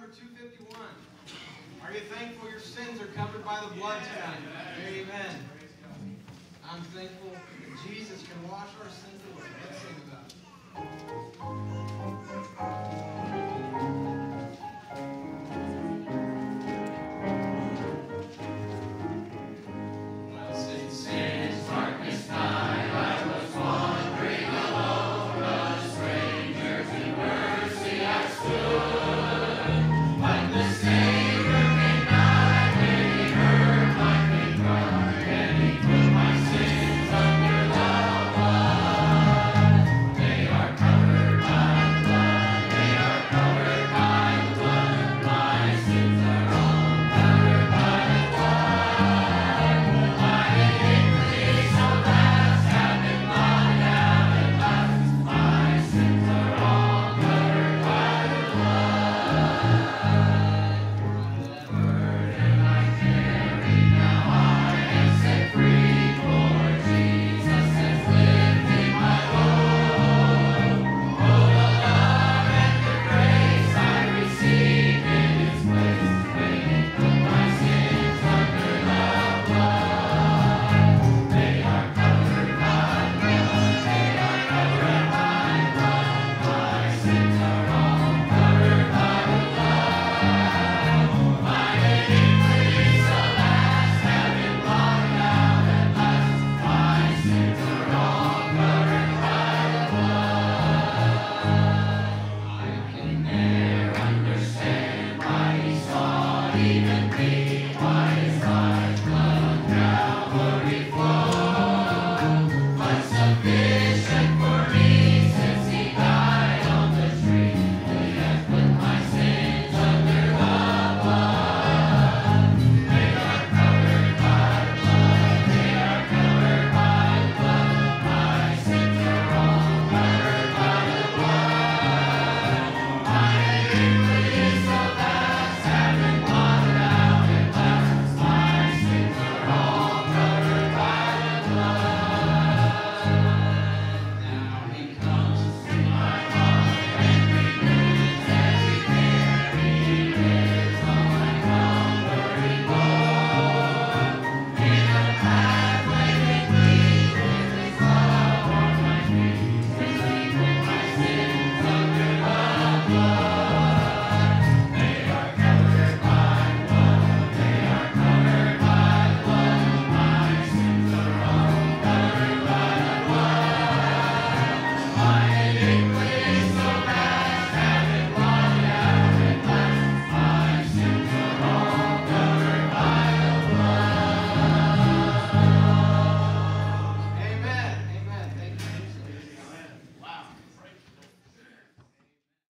number 251. Are you thankful your sins are covered by the blood tonight? Amen. I'm thankful that Jesus can wash our sins away.